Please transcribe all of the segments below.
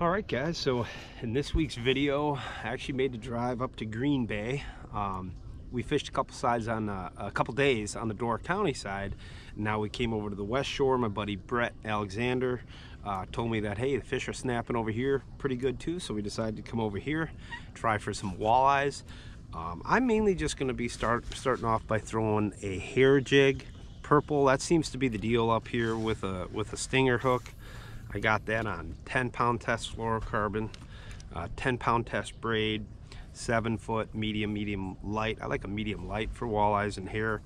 All right, guys, so in this week's video, I actually made the drive up to Green Bay. Um, we fished a couple sides on uh, a couple days on the Door County side. Now we came over to the West Shore. My buddy Brett Alexander uh, told me that, hey, the fish are snapping over here pretty good too. So we decided to come over here, try for some walleyes. Um, I'm mainly just gonna be start, starting off by throwing a hair jig, purple. That seems to be the deal up here with a, with a stinger hook. I got that on 10 pound test fluorocarbon, uh, 10 pound test braid, seven foot medium, medium light. I like a medium light for walleyes and hair.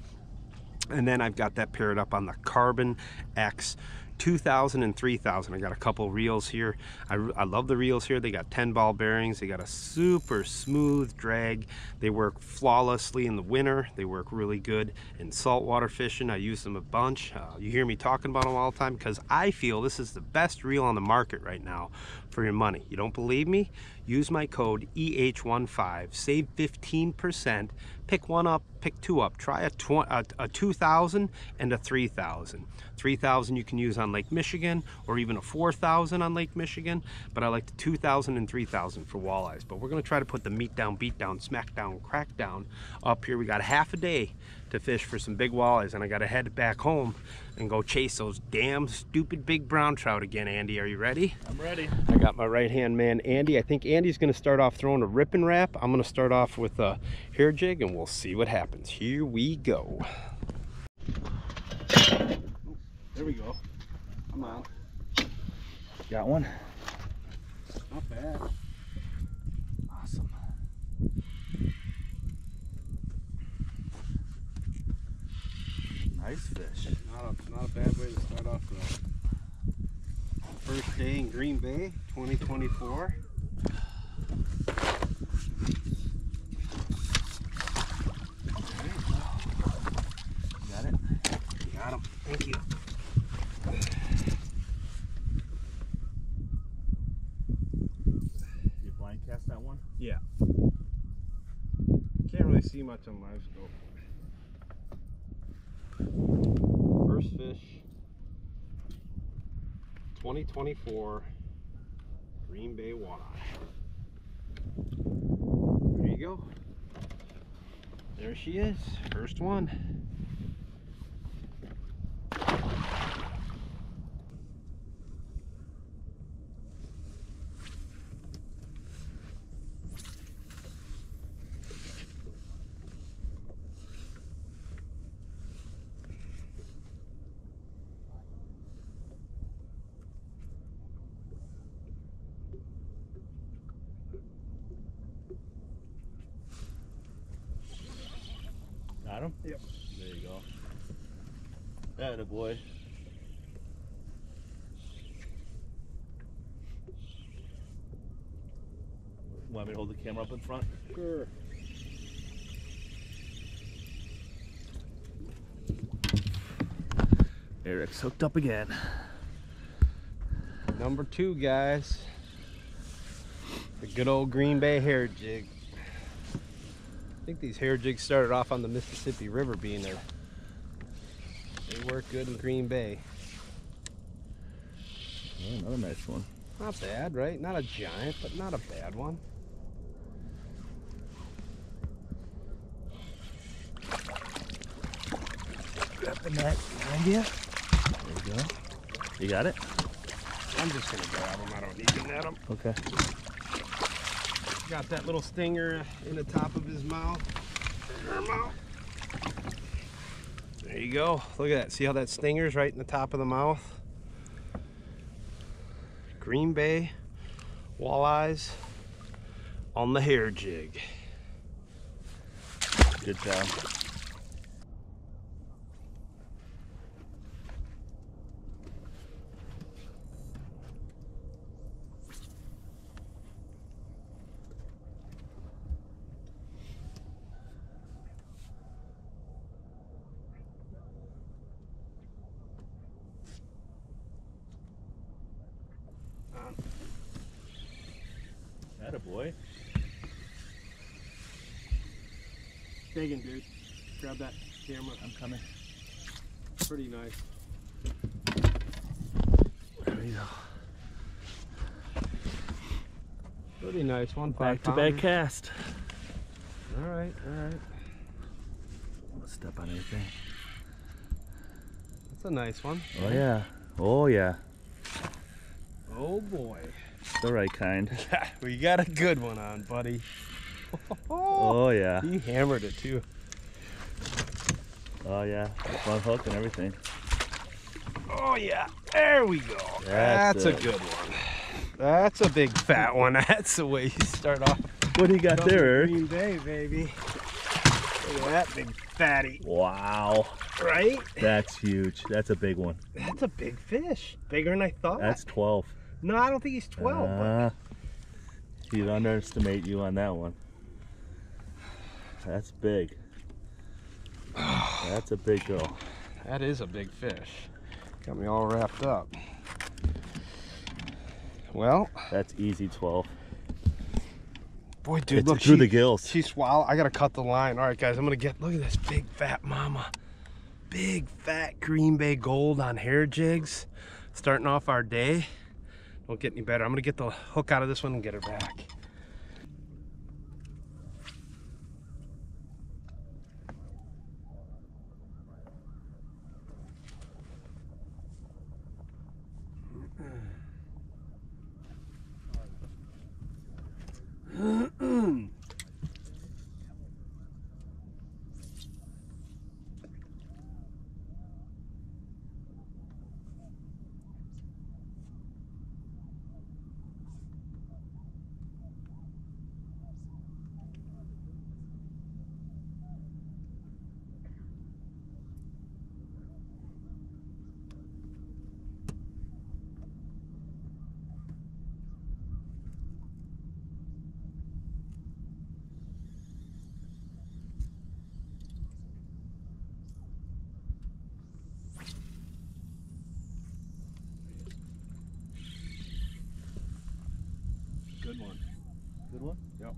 And then I've got that paired up on the Carbon X 2000 and 3000 I got a couple reels here. I, I, love the reels here. They got 10 ball bearings. They got a super smooth drag. They work flawlessly in the winter. They work really good in saltwater fishing. I use them a bunch. Uh, you hear me talking about them all the time because I feel this is the best reel on the market right now for your money. You don't believe me? Use my code EH15 save 15% pick one up pick two up. Try a, a, a 2000 and a 3000 3000 you can use on Lake Michigan or even a 4000 on Lake Michigan but I like the 2000 and 3000 for walleyes. But we're gonna try to put the meat down beat down smack down crack down up here. We got half a day to fish for some big walleyes and I gotta head back home and go chase those damn stupid big brown trout again Andy. Are you ready? I'm ready. I got my right hand man Andy. I think Andy's gonna start off throwing a Rippin' Rap. I'm gonna start off with a hair jig and we'll see what happens. Here we go. There we go. Come on got one? Not bad awesome Nice fish. Not a, not a bad way to start off the first day in Green Bay, 2024. Got it? Got him. Thank you. You blind cast that one? Yeah. Can't really see much on live scope. First fish, 2024 Green Bay walleye. There you go. There she is, first one. Got him? Yep. There you go. That a boy. Want me to hold the camera up in front? Sure. Eric's hooked up again. Number two, guys. The good old Green Bay hair jig. I think these hair jigs started off on the Mississippi River being there. They work good in Green Bay. Oh, another nice one. Not bad, right? Not a giant, but not a bad one. Grab the net behind you. There you go. You got it? I'm just gonna grab them. I don't need to net them. Okay. Got that little stinger in the top of his mouth. Her mouth. There you go. Look at that. See how that stinger's right in the top of the mouth? Green Bay walleyes on the hair jig. Good job. That a boy. Digging, dude. Grab that camera. I'm coming. Pretty nice. There you go. Pretty nice one. Back to back cast. All right, all right. Let's step on anything. That's a nice one. Oh yeah. Oh yeah. Oh boy. The right kind. we got a good one on, buddy. Oh yeah. He hammered it too. Oh yeah. Front hook and everything. Oh yeah, there we go. That's That's, a good one. That's a big fat one. That's the way you start off. What do you got there, Eric? Green Bay, baby. Look at that big fatty, Wow. right? That's huge. That's a big one. That's a big fish. Bigger than I thought. That's 12. no, I don't think he's 12. but Uh, he'd underestimate you on that one. That's big. That's a big girl. that is a big fish. Got me all wrapped up. Well, That's easy 12. boy, dude, it's look through she, the gills. She swallowed. I gotta cut the line. All right, guys, I'm gonna get. Look at this big fat mama. Big fat Green Bay gold on hair jigs. Starting off our day. Don't get any better. I'm gonna get the hook out of this one and get her back. Good one. Good one? Yep.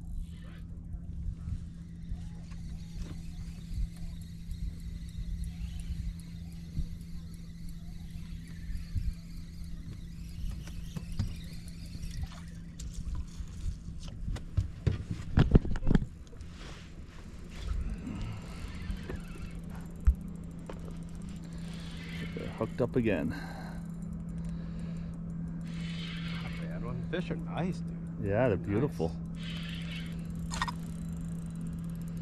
Hooked up again. Not bad one. Fish are nice, dude. Yeah, they're beautiful.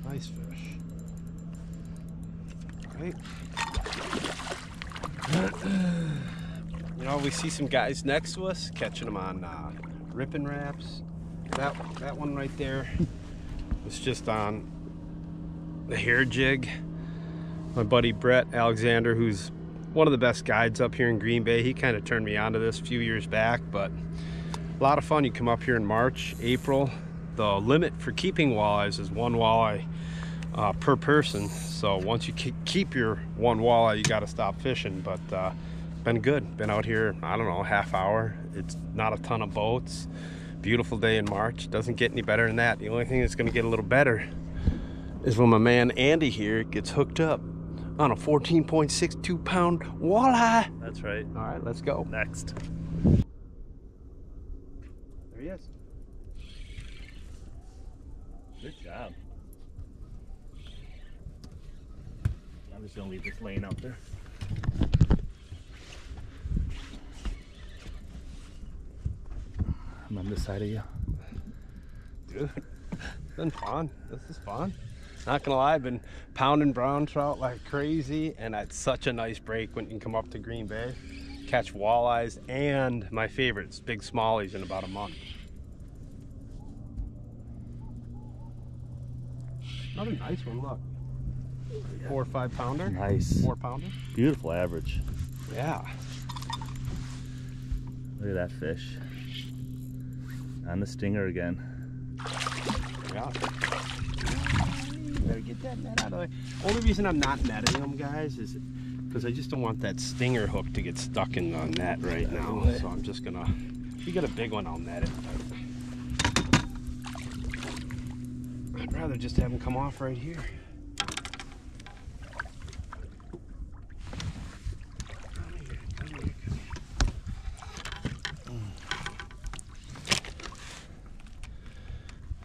Nice fish. Right. You know, we see some guys next to us catching them on uh, Rippin' Raps. That that one right there was just on the hair jig. My buddy Brett Alexander, who's one of the best guides up here in Green Bay, he kind of turned me onto this a few years back. But a lot of fun. You come up here in March, April. The limit for keeping walleyes is one walleye uh, per person. So once you keep your one walleye, you got to stop fishing. But uh, been good. Been out here, I don't know, half hour. It's not a ton of boats. Beautiful day in March. Doesn't get any better than that. The only thing that's going to get a little better is when my man Andy here gets hooked up on a 14.62 pound walleye. That's right. All right, let's go. Next. There he is. Good job. I'm just gonna leave this laying out there. I'm on this side of you. Dude, it's been fun. This is fun. Not gonna lie, I've been pounding brown trout like crazy, and it's such a nice break when you can come up to Green Bay, catch walleyes, and my favorites, big smallies in about a month. Another nice one, look. Four or five pounder. Nice. Four pounder. Beautiful average. Yeah. Look at that fish. On the stinger again. Yeah. Better get that net out of the way. Only reason I'm not netting them, guys, is because I just don't want that stinger hook to get stuck in the net right now. So I'm just gonna. If you get a big one, I'll net it. I'd rather just have them come off right here.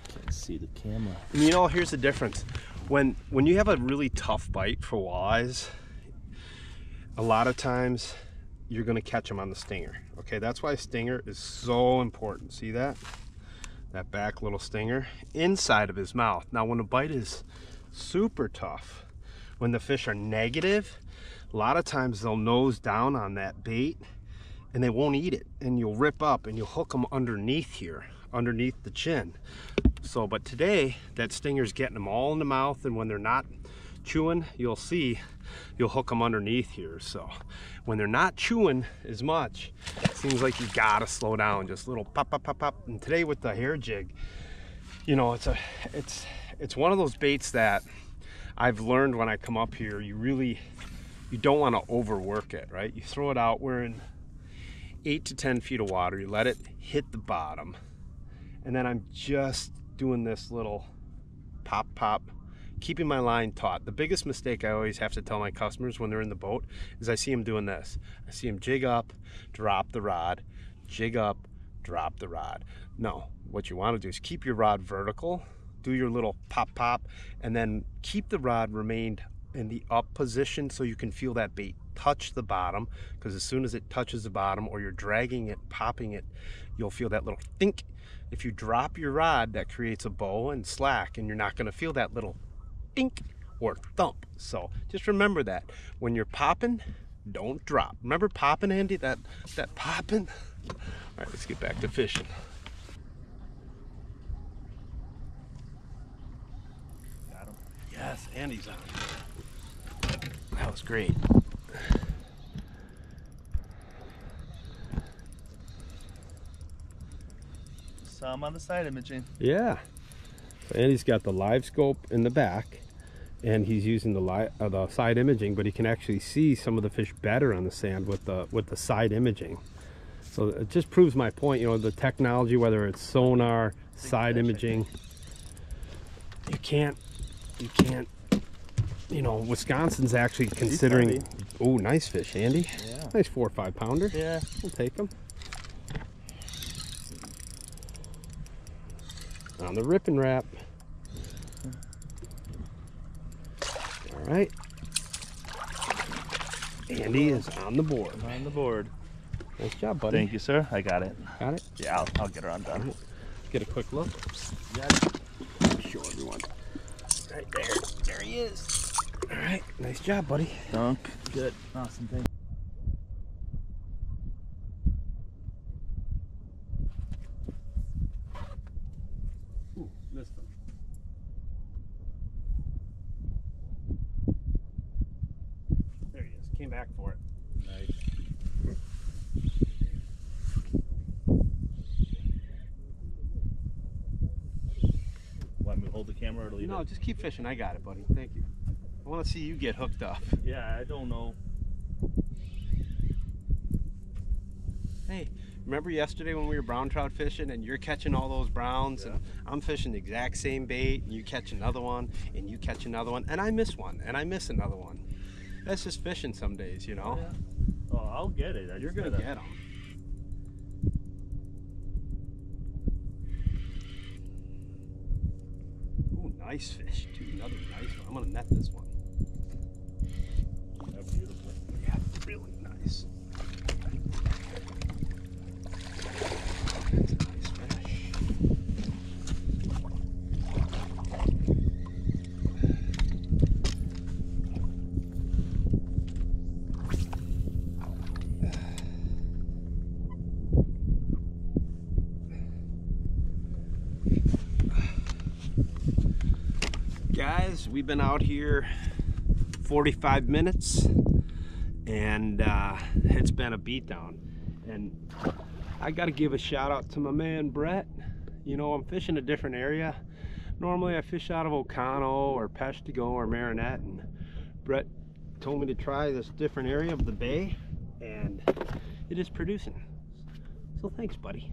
Can't see the camera. And you know, here's the difference. When when you have a really tough bite for walleyes, a lot of times you're gonna catch them on the stinger. Okay, that's why stinger is so important. See that? That back little stinger inside of his mouth. Now when a bite is super tough, when the fish are negative, a lot of times they'll nose down on that bait and they won't eat it and you'll rip up and you'll hook them underneath here underneath the chin so but today that stinger's getting them all in the mouth and when they're not chewing you'll see you'll hook them underneath here so when they're not chewing as much it seems like you gotta slow down just little pop pop pop pop and today with the hair jig you know it's a it's it's one of those baits that I've learned when I come up here you really you don't want to overwork it right you throw it out we're in eight to 10 feet of water. You let it hit the bottom. And then I'm just doing this little pop, pop, keeping my line taut. The biggest mistake I always have to tell my customers when they're in the boat is I see them doing this. I see them jig up, drop the rod, jig up, drop the rod. No, what you want to do is keep your rod vertical, do your little pop, pop, and then keep the rod remained in the up position so you can feel that bait touch the bottom because as soon as it touches the bottom or you're dragging it, popping it, you'll feel that little think. If you drop your rod, that creates a bow and slack and you're not gonna feel that little dink or thump. So just remember that when you're popping, don't drop. Remember popping, Andy? That, that popping? All right, let's get back to fishing. Got him. Yes, Andy's on. That was great. Saw him on the side imaging. Yeah. So Andy's got the live scope in the back and he's using the, li uh, the side imaging, but he can actually see some of the fish better on the sand with the with the side imaging. So it just proves my point, you know, the technology, whether it's sonar, side imaging, you can't, you can't, you know, Wisconsin's actually considering, oh, nice fish, Andy. Yeah. Nice four or five pounder. Yeah. We'll take them. On the Rippin' Rap. All right. Andy is on the board. I'm on the board. Nice job, buddy. Thank you, sir. I got it. Got it? Yeah, I'll, I'll get her undone. Let's get a quick look. It. Show everyone. Right there. There he is. All right. Nice job, buddy. Dunk. Good. Awesome. Thank Ooh, missed him. There he is. Came back for it. Nice. Want me to hold the camera or leave No, it? just keep fishing. I got it, buddy. Thank you. I want to see you get hooked up. Yeah, I don't know. Hey, remember yesterday when we were brown trout fishing and you're catching all those browns Yeah. and I'm fishing the exact same bait and you catch another one and you catch another one and I miss one and I miss another one. That's just fishing some days, you know. Yeah. Oh, I'll get it. I You're gonna gotta- get them. Nice fish. Dude, another nice one. I'm gonna net this one. Yeah, beautiful. Yeah, really nice. That's a nice fish. We've been out here 45 minutes and uh, it's been a beatdown. And I got to give a shout out to my man Brett. You know, I'm fishing a different area. Normally, I fish out of Oconto or Peshtigo or Marinette, and Brett told me to try this different area of the bay, and it is producing. So thanks, buddy.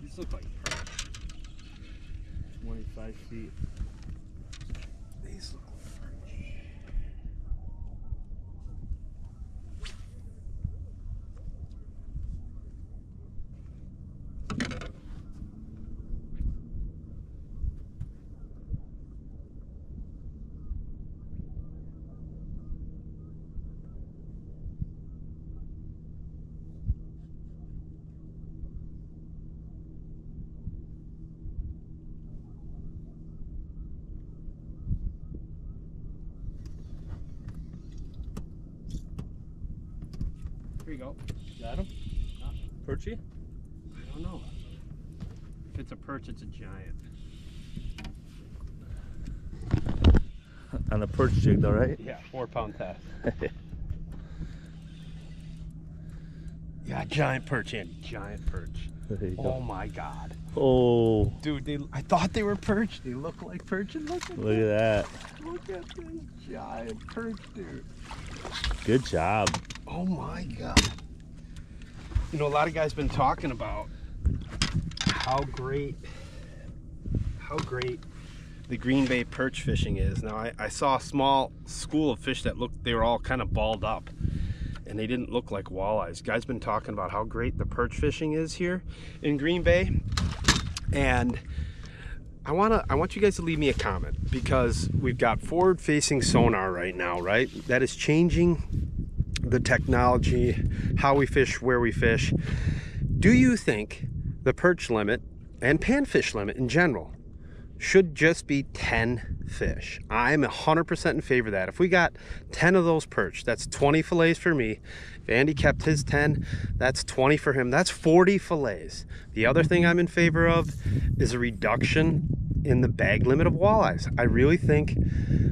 These look like. 25 feet. These look like pearls. Here you go. Got him? Perchy? I don't know. If it's a perch, it's a giant. On a perch jig though, right? Yeah, four pound test. yeah, giant perch, Andy. Giant perch. there you Oh go. my god. Oh, Dude, they I thought they were perch. They look like perch and look at look at that. Look at this giant perch, dude. Good job. Oh my god. You know, a lot of guys been talking about how great how great the Green Bay perch fishing is. Now I, I saw a small school of fish that looked they were all kind of balled up and they didn't look like walleyes. Guys been talking about how great the perch fishing is here in Green Bay. And I want to I want you guys to leave me a comment because we've got forward facing sonar right now, right? That is changing the technology, how we fish, where we fish. Do you think the perch limit and panfish limit in general should just be 10 fish? I'm 100% in favor of that. If we got 10 of those perch, that's 20 fillets for me. If Andy kept his 10, that's 20 for him. That's 40 fillets. The other thing I'm in favor of is a reduction in the bag limit of walleyes. I really think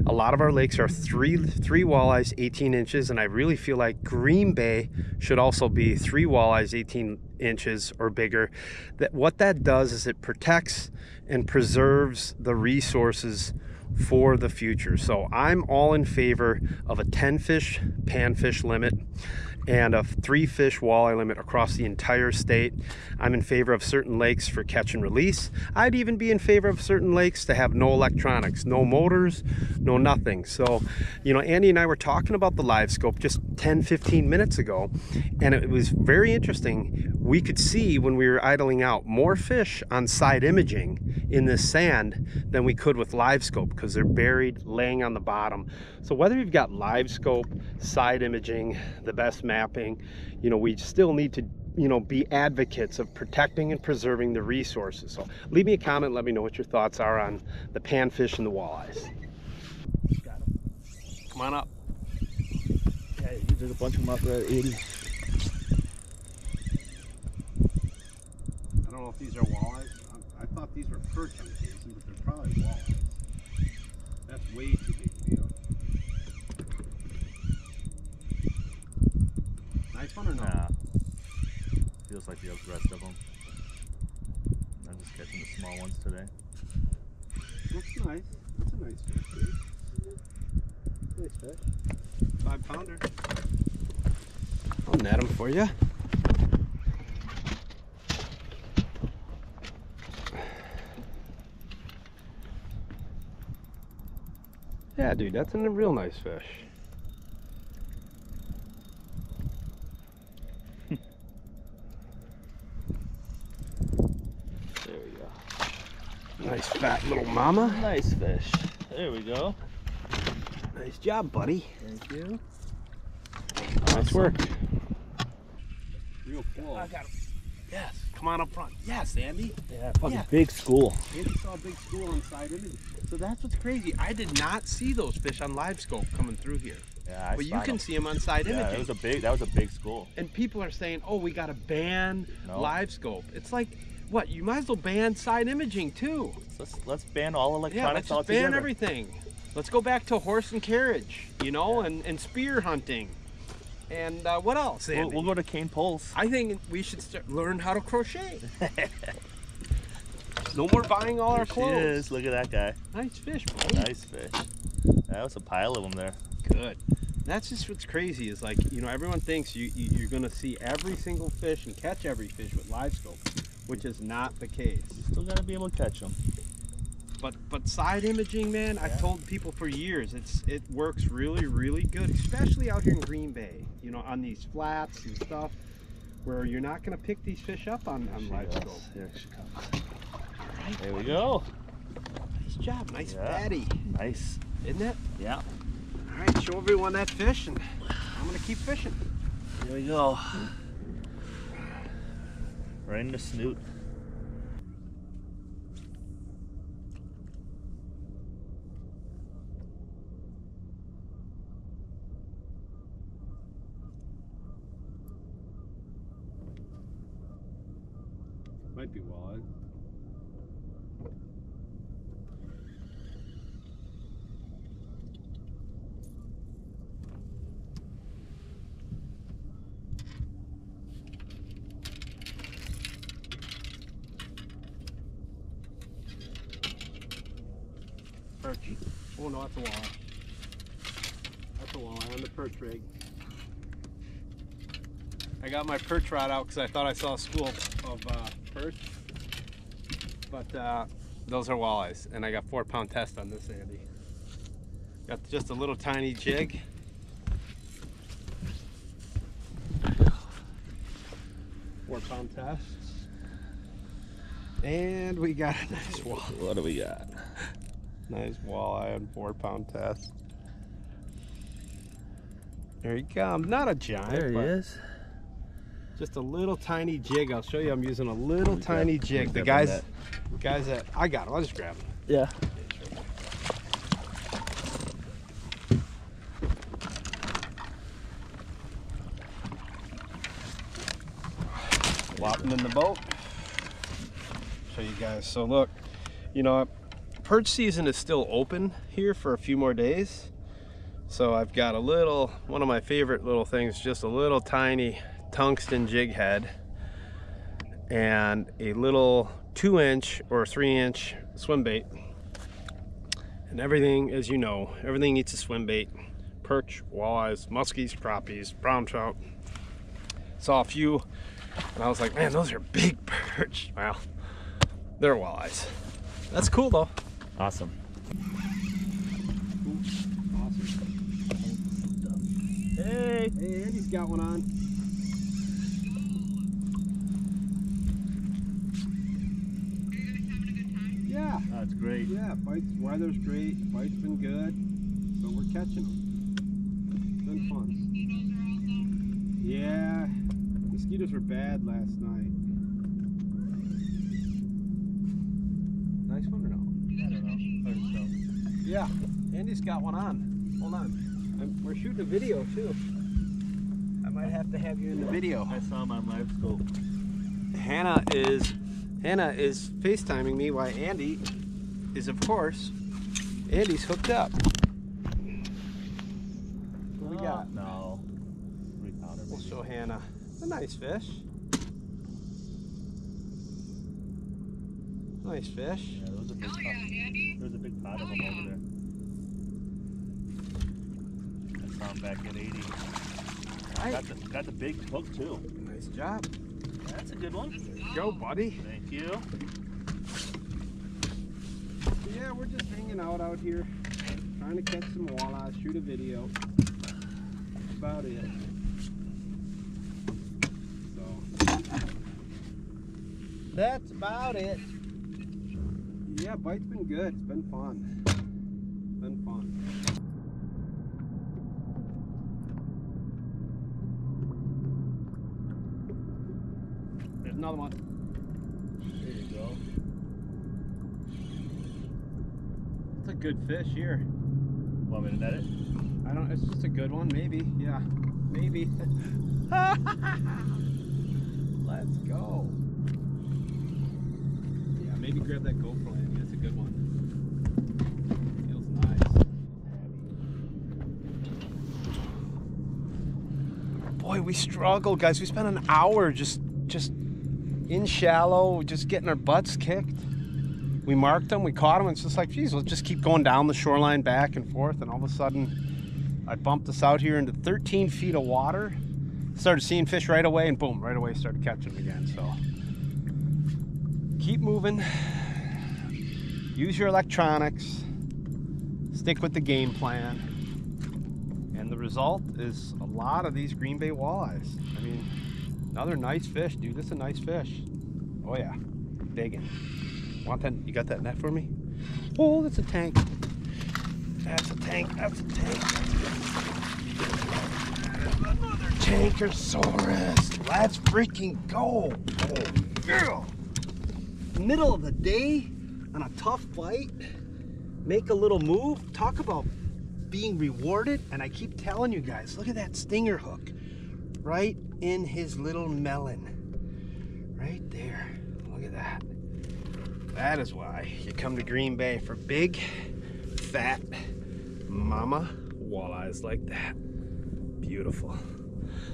a lot of our lakes are three three walleyes 18 inches and I really feel like Green Bay should also be three walleyes 18 inches or bigger. That what that does is it protects and preserves the resources for the future. So I'm all in favor of a 10 fish panfish limit and a three fish walleye limit across the entire state. I'm in favor of certain lakes for catch and release. I'd even be in favor of certain lakes to have no electronics, no motors, no nothing. So, you know, Andy and I were talking about the live scope just 10, 15 minutes ago, and it was very interesting. We could see when we were idling out more fish on side imaging in this sand than we could with live scope because they're buried laying on the bottom. So whether you've got live scope, side imaging, the best mapping, you know, we still need to you know be advocates of protecting and preserving the resources so leave me a comment let me know what your thoughts are on the panfish and the walleyes Got him. come on up Yeah, you took a bunch of them out there at 80. i don't know if these are walleyes i, I thought these were perch on Jason, but they're probably walleyes that's way too big to be up. nice one or no Nah. Feels like the rest of them. I'm just catching the small ones today. Looks nice. That's a nice fish, dude. Nice fish. Five pounder. I'll net him for you. Yeah, dude, that's a real nice fish. There we go. Nice fat little mama. Nice fish. There we go. Nice job, buddy. Thank you. Nice work. Real cool. I got him. Yes. Come on up front. Yes, Andy. Yeah, fucking Yeah. big school. Andy saw a big school on side image. So that's what's crazy. I did not see those fish on live scope coming through here. Yeah, I but you can can 'em. see them on side Yeah, imaging. it was a big. That was a big school. and people are saying, "Oh, we got to ban No. live scope." It's like, what? You might as well ban side imaging too. Let's let's ban all electronics Yeah, let's just ban everything. Let's go back to horse and carriage, you know, and, and spear hunting. And uh, what else? We'll, we'll go to cane poles. I think we should start, learn how to crochet. no more buying all our There she clothes. is. Look at that guy. Nice fish, buddy. Nice fish. That was a pile of them there. Good. That's just what's crazy is like, you know, everyone thinks you, you, you're going to see every single fish and catch every fish with live scope, which is not the case. Still gotta be able to catch them. But but side imaging, man, I've told people for years, it's it works really, really good, especially out here in Green Bay, you know, on these flats and stuff, where you're not going to pick these fish up on, on live scope. Here she comes. There we go. Nice job. Nice Yeah. fatty, Nice. isn't it? Yeah. All right, show everyone that fish, and I'm going to keep fishing. Here we go. Right in the snoot. might be walleye. Perch. Oh no, that's a walleye. That's a walleye on the perch rig. I got my perch rod out because I thought I saw a school of uh, perch. But uh, those are walleyes. And I got four pound test on this Andy. Got just a little tiny jig. Four pound test. And we got a nice walleye. What do we got? Nice walleye on four pound test. There he comes. Not a giant. There he is. Just a little tiny jig. I'll show you. I'm using a little me tiny grab- jig. The guys, guys that I got him. I'll just grab him. Yeah. Lopping in the boat. Show you guys. So look, you know, perch season is still open here for a few more days. So I've got a little, one of my favorite little things, just a little tiny tungsten jig head and a little two inch or three inch swim bait. And everything, as you know, everything eats a swim bait. Perch, walleyes, muskies, crappies, brown trout. Saw a few and I was like, man, those are big perch. Well, they're walleyes. That's cool though. Awesome. Hey. Hey, Andy's got one on. Yeah, That's great. yeah, bites, weather's great, bites been good, so we're catching them. It's been fun. Yeah, mosquitoes were bad last night. Nice one or no? I don't know. Hard to tell. Yeah, Andy's got one on. Hold on. I'm, we're shooting a video too. I might have to have you in the video. I saw him on live scope. Hannah is Hannah is FaceTiming me while Andy is of course Andy's hooked up. What we got? No. Three pounder. We'll show Hannah. It's a nice fish. Nice fish. Yeah, there was a big pot. There was a big pot of them over there. I saw him back at 80. Right. Got the, got the big hook too. Nice job. That's a good one. Go, buddy. Thank you. Yeah, we're just hanging out out here, trying to catch some walleyes, shoot a video. That's about it. So that's about it. Yeah, bite's been good. It's been fun. Been fun. There's another one. There you go. It's a good fish here. Want me to net it? I don't. It's just a good one, maybe. Yeah, maybe. Let's go. Yeah, maybe grab that GoPro. Andy. That's a good one. Feels nice. Boy, we struggle, guys. We spent an hour just, just in shallow, just getting our butts kicked. We marked them, we caught them. It's just like, geez, let's just keep going down the shoreline back and forth. And all of a sudden, I bumped us out here into 13 feet of water. Started seeing fish right away, and boom, right away started catching them again. So keep moving. Use your electronics. Stick with the game plan. And the result is a lot of these Green Bay walleyes. I mean, another nice fish, dude. This is a nice fish. Oh yeah, digging. Want that? You got that net for me? Oh, that's a tank. That's a tank. That's a tank. Another Tankersaurus. Let's freaking go. Oh, yeah. Middle of the day on a tough bite. Make a little move. Talk about being rewarded. And I keep telling you guys, look at that stinger hook right in his little melon. Right there. Look at that. That is why you come to Green Bay for big, fat mama walleyes like that. Beautiful.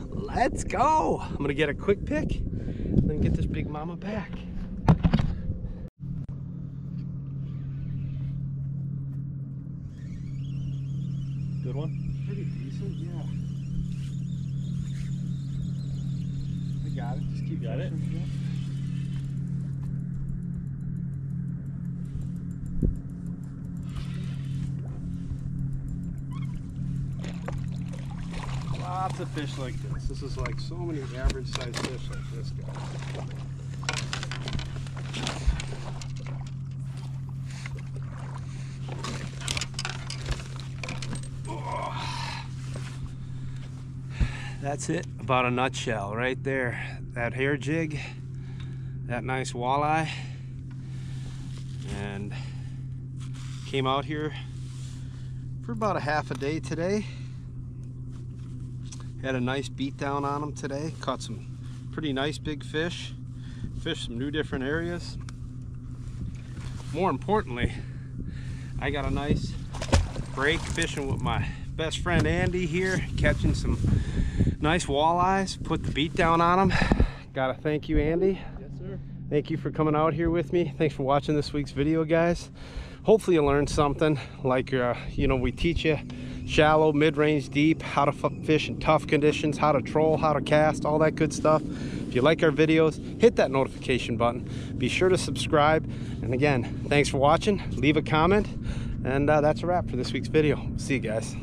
Let's go. I'm gonna get a quick pick, then get this big mama back. Good one? Pretty decent, yeah. I got it. Just keep Got it? Lots of fish like this. This is like so many average sized fish like this guy. That's it, about a nutshell right there. That hair jig, that nice walleye, and came out here for about a half a day today. Had a nice beat down on them today. Caught some pretty nice big fish. Fished some new different areas. More importantly, I got a nice break fishing with my best friend Andy here, catching some nice walleyes. Put the beat down on them. Gotta thank you, Andy. Yes, sir. Thank you for coming out here with me. Thanks for watching this week's video, guys. Hopefully you learned something. Like, uh, you know, we teach you shallow, mid-range, deep, how to fish in tough conditions, how to troll, how to cast, all that good stuff. If you like our videos, hit that notification button. Be sure to subscribe. And again, thanks for watching. Leave a comment. And uh, that's a wrap for this week's video. See you guys.